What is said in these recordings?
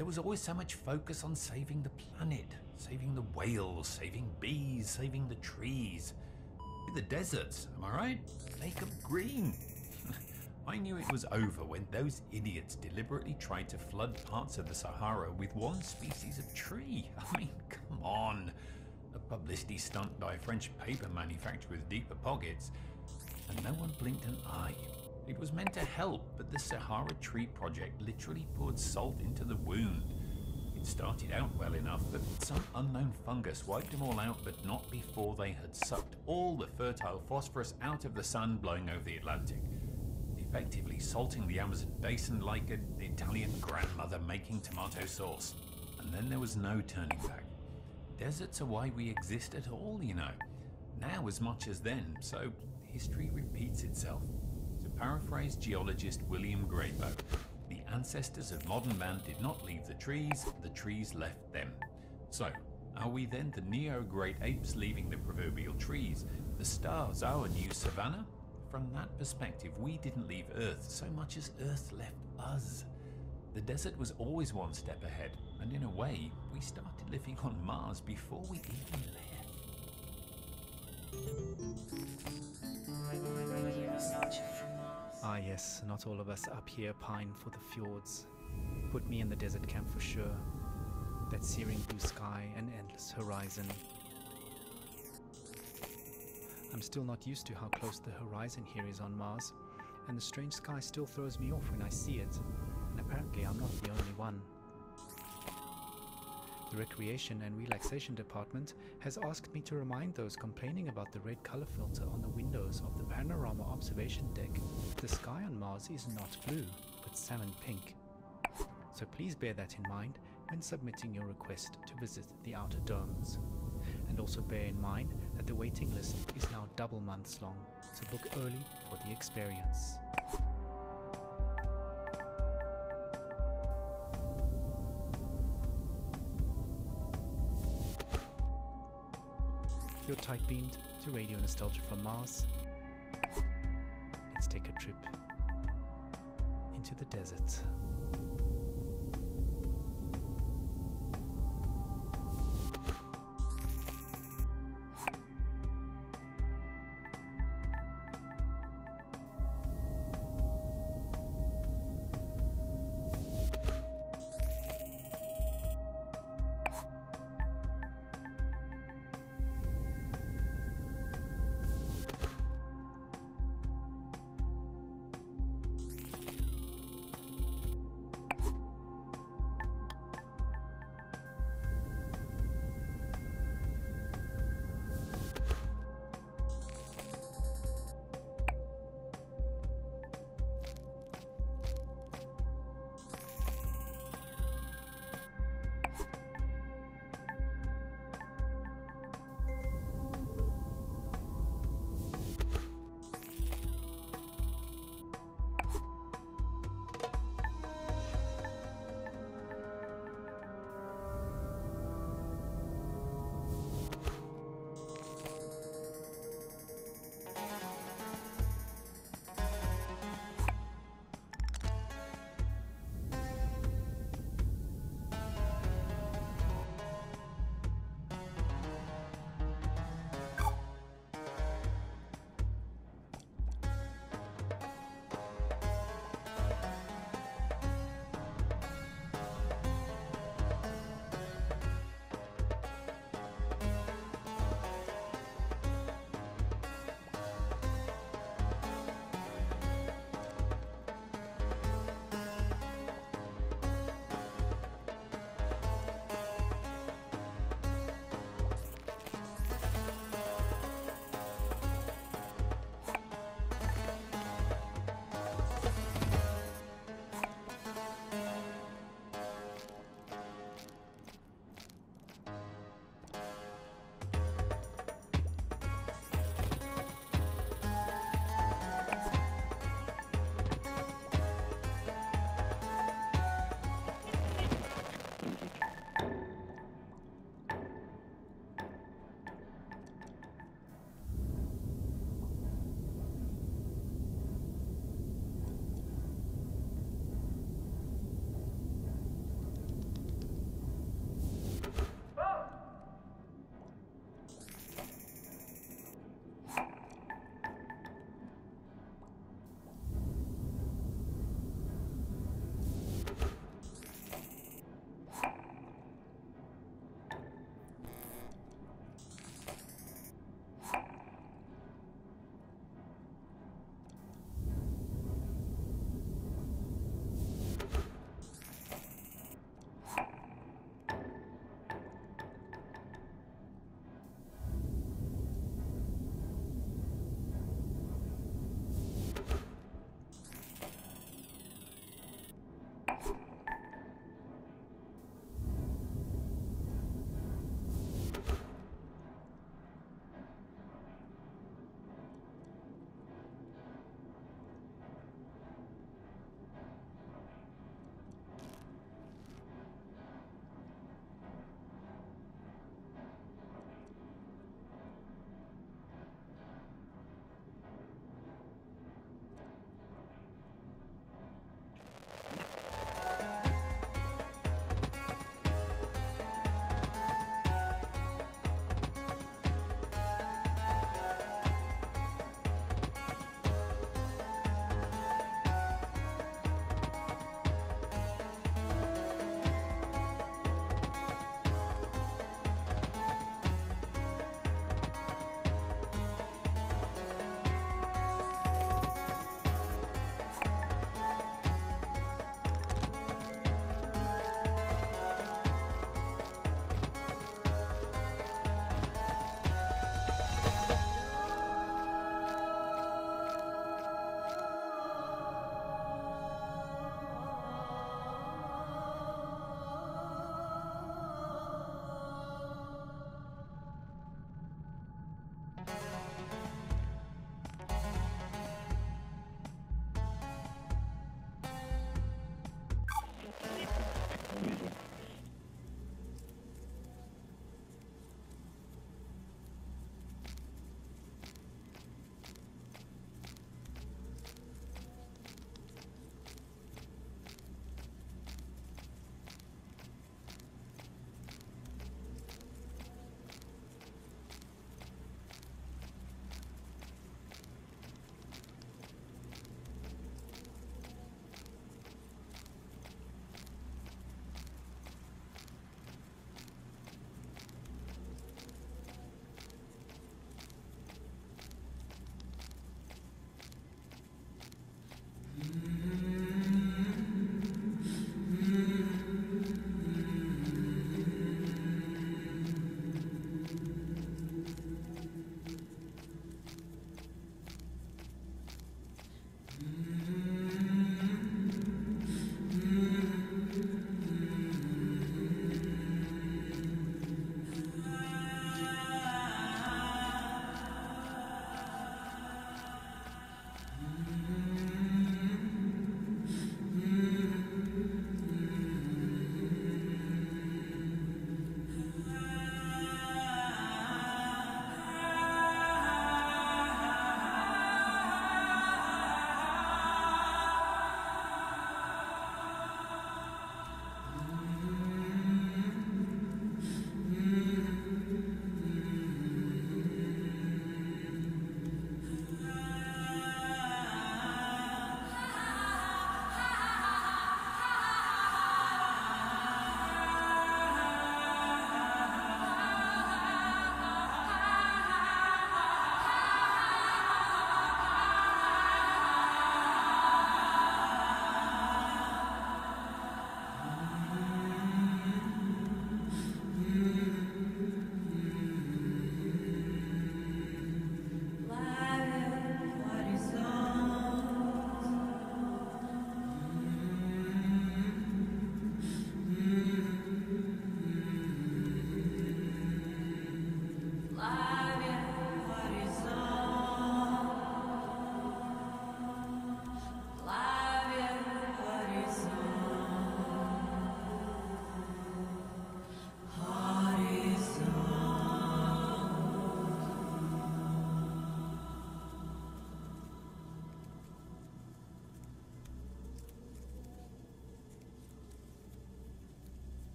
There was always so much focus on saving the planet, saving the whales, saving bees, saving the trees. The deserts, am I right? Make them green. I knew it was over when those idiots deliberately tried to flood parts of the Sahara with one species of tree. I mean, come on. A publicity stunt by a French paper manufacturer with deeper pockets, and no one blinked an eye. It was meant to help, but the Sahara Tree Project literally poured salt into the wound. It started out well enough, but some unknown fungus wiped them all out, but not before they had sucked all the fertile phosphorus out of the sun blowing over the Atlantic, effectively salting the Amazon basin like an Italian grandmother making tomato sauce. And then there was no turning back. Deserts are why we exist at all, you know. Now as much as then, so history repeats itself. Paraphrase geologist William Grayboe, the ancestors of modern man did not leave the trees, the trees left them. So, are we then the neo great apes leaving the proverbial trees, the stars our new savannah? From that perspective, we didn't leave Earth so much as Earth left us. The desert was always one step ahead, and in a way, we started living on Mars before we even left. Ah, yes, not all of us up here pine for the fjords. Put me in the desert camp for sure. That searing blue sky and endless horizon. I'm still not used to how close the horizon here is on Mars, and the strange sky still throws me off when I see it, and apparently I'm not the only one. The Recreation and Relaxation Department has asked me to remind those complaining about the red color filter on the windows of the panorama observation deck. The sky on Mars is not blue, but salmon pink. So please bear that in mind when submitting your request to visit the outer domes. And also bear in mind that the waiting list is now double months long, so book early for the experience. You're tight beamed to Radio Nostalgia from Mars. Let's take a trip into the desert.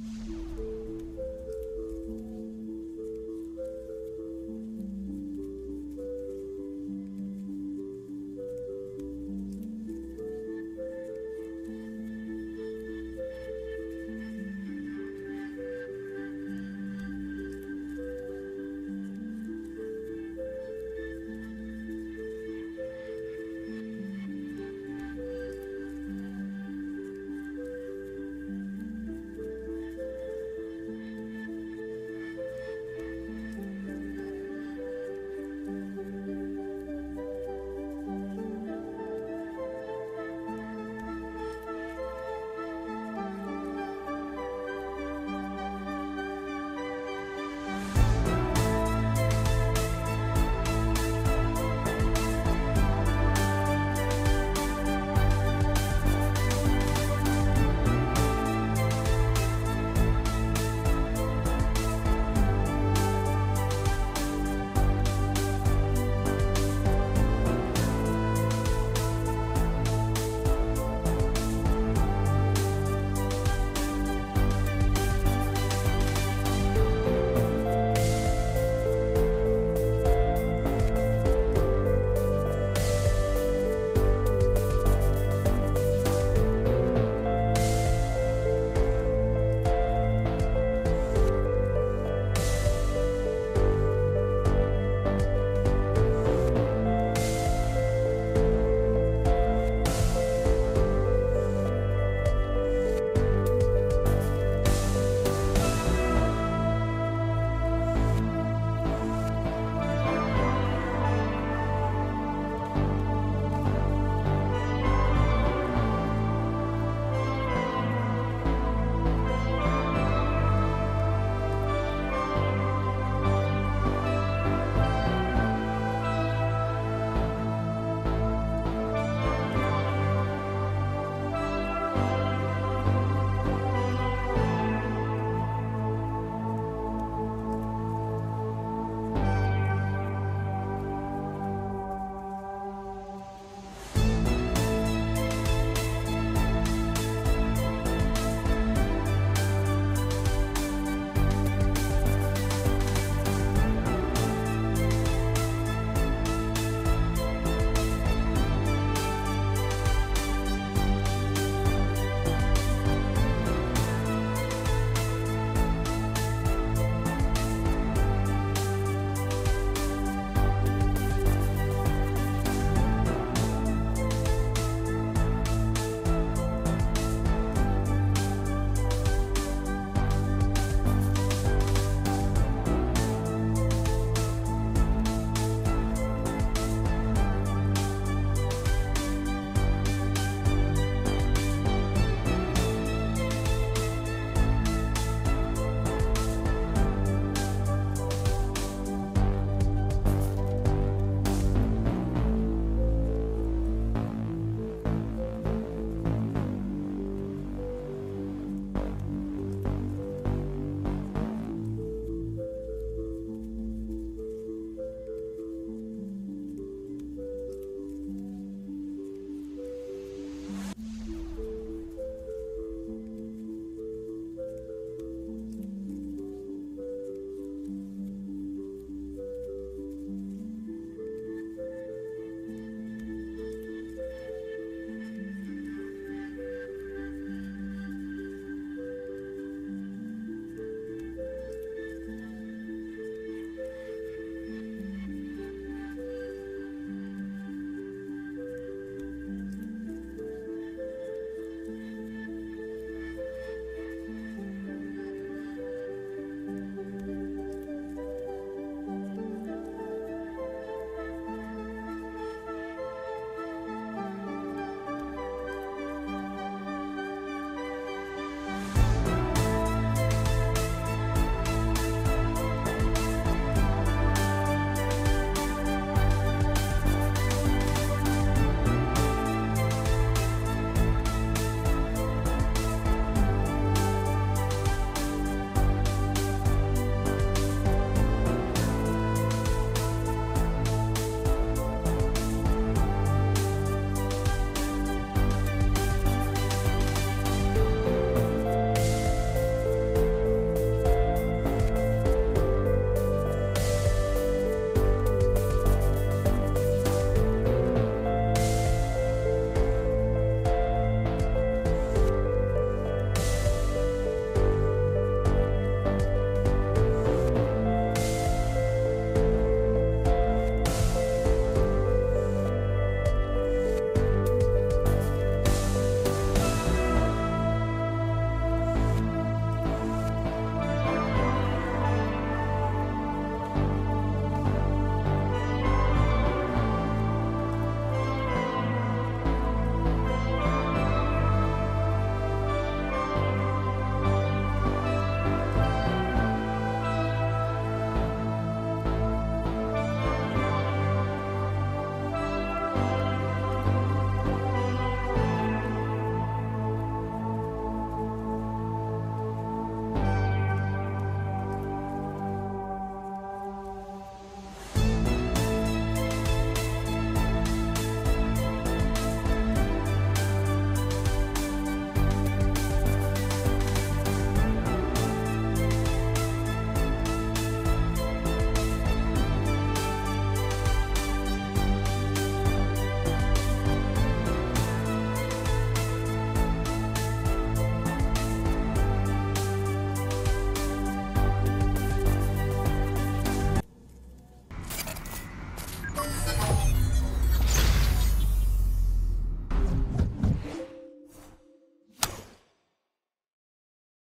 Mm-hmm.